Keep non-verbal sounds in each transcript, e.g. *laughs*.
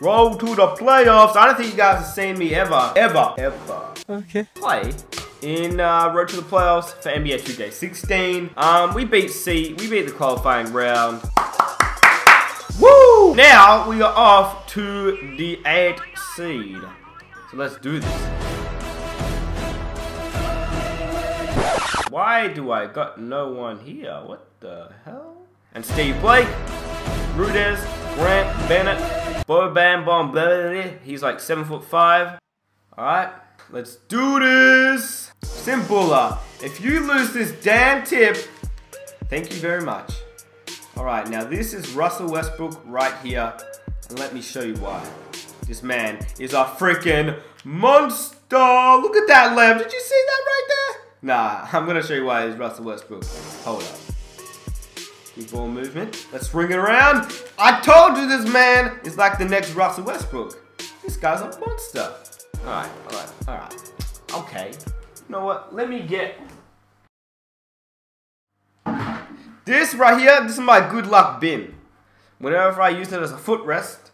roll to the playoffs. I don't think you guys have seen me ever, ever, ever Okay. play in uh, Road to the Playoffs for NBA 2K16. Um, we beat C, we beat the qualifying round. Woo! Now we are off to the 8th seed. So let's do this. Why do I got no one here? What the hell? And Steve Blake, Rudez, Grant, Bennett, Boban Bomb, blah, blah, blah. he's like seven foot five. Alright, let's do this. Simple. uh, If you lose this damn tip, thank you very much. Alright, now this is Russell Westbrook right here. And let me show you why. This man is a freaking monster. Look at that lamb. Did you see that right there? Nah, *laughs* I'm gonna show you why he's Russell Westbrook. Hold up. Good ball movement. Let's swing it around. I told you this man is like the next Russell Westbrook. This guy's a monster. Alright, alright, alright. Okay. You know what? Let me get this right here. This is my good luck bin. Whenever I use it as a footrest.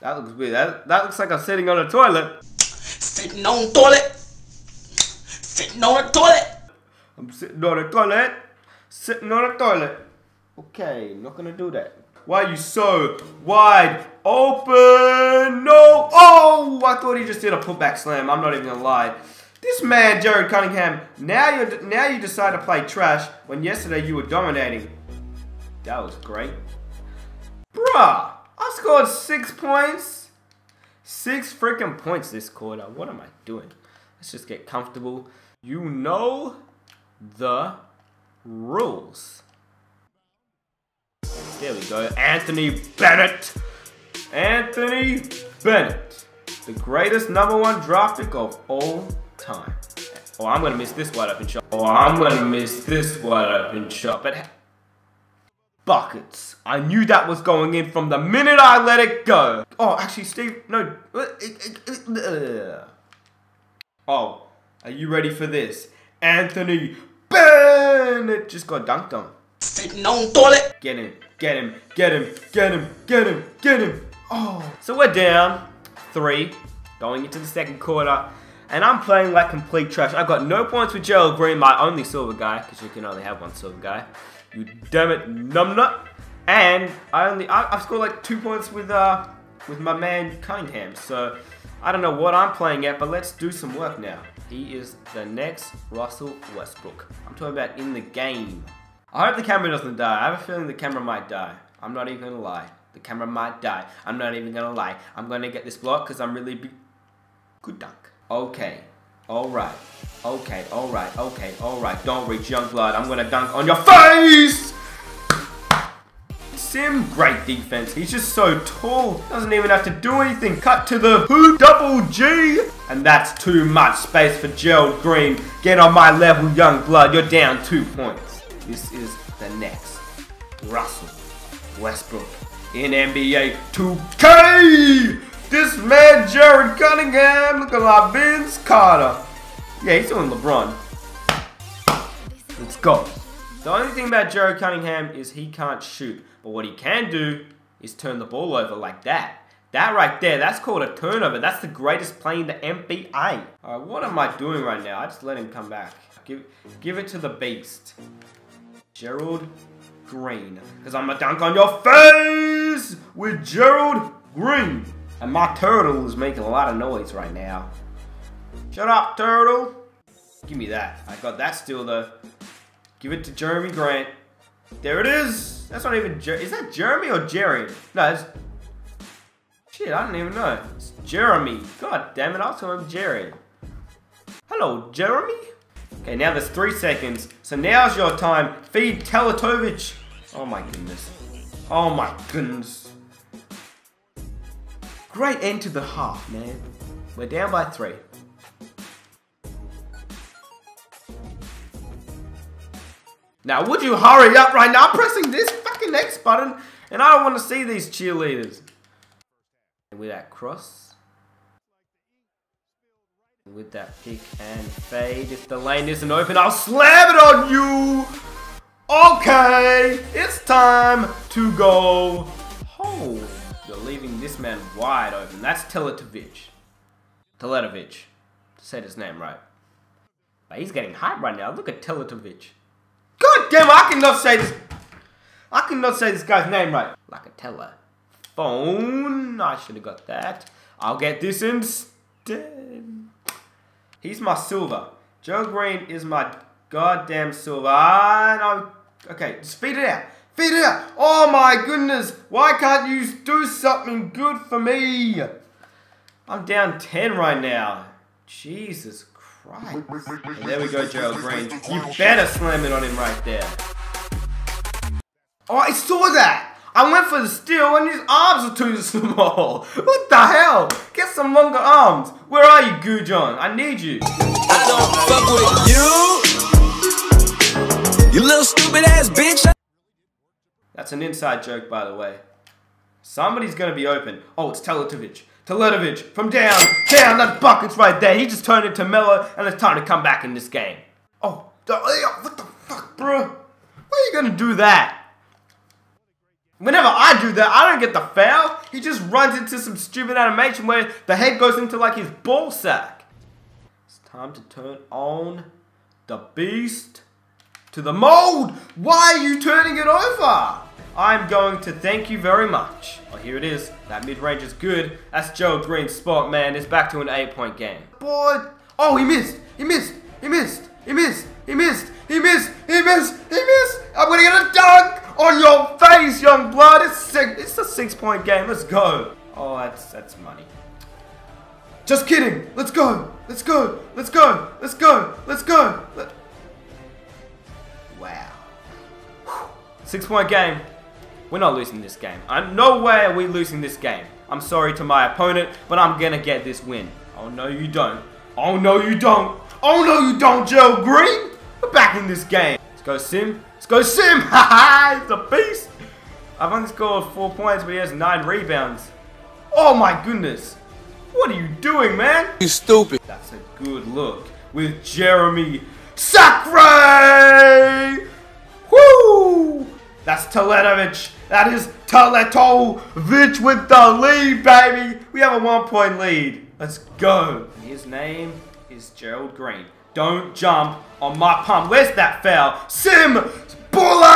That looks weird. That, that looks like I'm sitting on a toilet. Sitting on toilet. Sitting on a toilet. I'm sitting on a toilet. Sitting on a toilet. Okay, not gonna do that. Why are you so wide open? No! Oh! I thought he just did a putback slam. I'm not even gonna lie. This man, Jared Cunningham, now you're now you decide to play trash when yesterday you were dominating. That was great. Bruh! I scored six points. Six freaking points this quarter. What am I doing? Let's just get comfortable. You know the rules. There we go. Anthony Bennett. Anthony Bennett. The greatest number one draft pick of all time. Oh, I'm gonna miss this wide open shot. Oh, I'm gonna miss this wide open shot. But buckets. I knew that was going in from the minute I let it go. Oh, actually, Steve, no. Oh, are you ready for this? Anthony Bennett just got dunked on. Sitting on toilet. Get him, get him, get him, get him, get him, get him. Oh, so we're down three, going into the second quarter, and I'm playing like complete trash. I've got no points with Gerald Green, my only silver guy, because you can only have one silver guy. You damn it, numbnut. And I only I, I scored like two points with uh with my man Cunningham. So I don't know what I'm playing at, but let's do some work now. He is the next Russell Westbrook. I'm talking about in the game. I hope the camera doesn't die. I have a feeling the camera might die. I'm not even gonna lie. The camera might die. I'm not even gonna lie. I'm gonna get this block because I'm really. Good dunk. Okay. Alright. Okay, alright, okay, alright. Don't reach young blood. I'm gonna dunk on your face! Sim, great defense. He's just so tall. Doesn't even have to do anything. Cut to the who double G. And that's too much space for Gerald Green. Get on my level, young blood. You're down two points. This is the next Russell Westbrook in NBA 2K. This man, Jared Cunningham, looking like Vince Carter. Yeah, he's doing LeBron. Let's go. The only thing about Jared Cunningham is he can't shoot. But what he can do is turn the ball over like that. That right there, that's called a turnover. That's the greatest play in the NBA. What am I doing right now? I just let him come back. Give, give it to the beast. Gerald Green. Because I'm to dunk on your face with Gerald Green. And my turtle is making a lot of noise right now. Shut up, turtle. Give me that. I got that still though. Give it to Jeremy Grant. There it is. That's not even Jer Is that Jeremy or Jerry? No, it's... Shit, I don't even know. It's Jeremy. God damn it, I was calling Jerry. Hello, Jeremy? Okay, now there's three seconds. So now's your time. Feed Teletovic. Oh my goodness. Oh my goodness. Great end to the half, man. We're down by three. Now, would you hurry up right now? I'm pressing this fucking X button, and I don't want to see these cheerleaders. And With that cross. With that pick and fade. If the lane isn't open, I'll slam it on you! Okay, it's time to go. you're leaving this man wide open. That's Teletovic. Teletovic. Said his name right. But he's getting hype right now. Look at Teletovic. God damn, I cannot say this. I cannot say this guy's name right. Like a teller. Phone. I should have got that. I'll get this instead. He's my silver. Joe Green is my goddamn silver. Ah, no. Okay, just feed it out. Feed it out. Oh my goodness. Why can't you do something good for me? I'm down 10 right now. Jesus Christ. And there we go, Gerald Green. You better slam it on him right there. Oh, I saw that. I went for the steal and his arms are too *laughs* small. What the hell? Get some longer arms. Where are you, Gujon? I need you. I don't fuck with you. You little stupid ass bitch. That's an inside joke, by the way. Somebody's going to be open. Oh, it's Teletovic. Teletovic from down, down, that bucket's right there. He just turned into Melo, and it's time to come back in this game. Oh, oh what the fuck, bro? Why are you going to do that? Whenever I do that, I don't get the foul. He just runs into some stupid animation where the head goes into like his ball sack. It's time to turn on the beast to the mold. Why are you turning it over? I'm going to thank you very much. Oh, here it is. That mid-range is good. That's Joe Green's spot, man. It's back to an eight-point game. Boy. Oh, he missed. He missed. He missed. He missed. He missed. He missed. He missed. He missed. I'm going to get a dunk on your face, young blood. It's, six, it's a six-point game. Let's go. Oh, that's, that's money. Just kidding. Let's go. Let's go. Let's go. Let's go. Let's go. Let wow. Six point game. We're not losing this game. I'm no way are we losing this game. I'm sorry to my opponent, but I'm gonna get this win. Oh no you don't. Oh no you don't. Oh no you don't, Joe Green. We're back in this game. Let's go Sim. Let's go Sim. *laughs* Haha, he's a beast. I've only scored four points, but he has nine rebounds. Oh my goodness. What are you doing, man? You stupid. That's a good look with Jeremy Sacre. Woo! That's Teletovic. That is Teletovic with the lead, baby. We have a one-point lead. Let's go. His name is Gerald Green. Don't jump on my pump. Where's that foul? Sim Bhullar!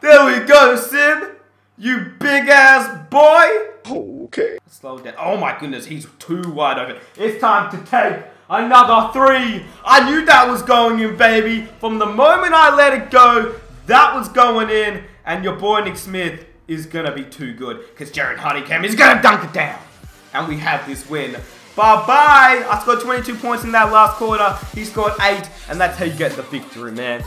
There we go, Sim. You big ass boy. Okay. Slow down. Oh my goodness, he's too wide open. It's time to take another three. I knew that was going in, baby. From the moment I let it go, that was going in. And your boy Nick Smith is going to be too good. Because Jared Honeycam is going to dunk it down. And we have this win. Bye-bye. I scored 22 points in that last quarter. He scored 8. And that's how you get the victory, man.